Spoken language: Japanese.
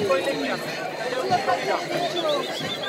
聞こえてるやゃん。